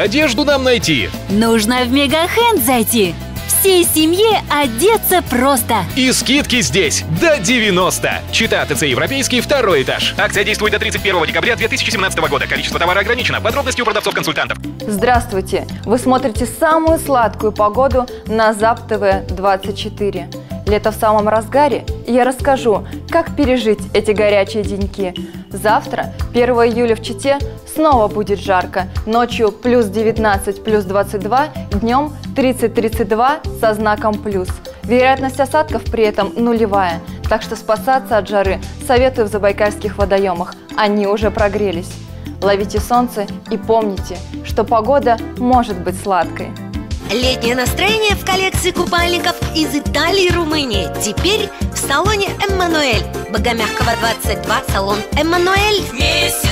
одежду нам найти? Нужно в Мегахенд зайти. Всей семье одеться просто. И скидки здесь до 90. Чита ТЦ Европейский, второй этаж. Акция действует до 31 декабря 2017 года. Количество товара ограничено. Подробности у продавцов-консультантов. Здравствуйте! Вы смотрите самую сладкую погоду на ЗАП ТВ 24. Лето в самом разгаре, и я расскажу, как пережить эти горячие деньки. Завтра, 1 июля в Чите, снова будет жарко. Ночью плюс 19, плюс 22, днем 30-32 со знаком плюс. Вероятность осадков при этом нулевая, так что спасаться от жары советую в забайкальских водоемах, они уже прогрелись. Ловите солнце и помните, что погода может быть сладкой. Летнее настроение в коллекции купальников из Италии и Румынии Теперь салоне «Эммануэль» Богомягкого 22, салон «Эммануэль» Вместе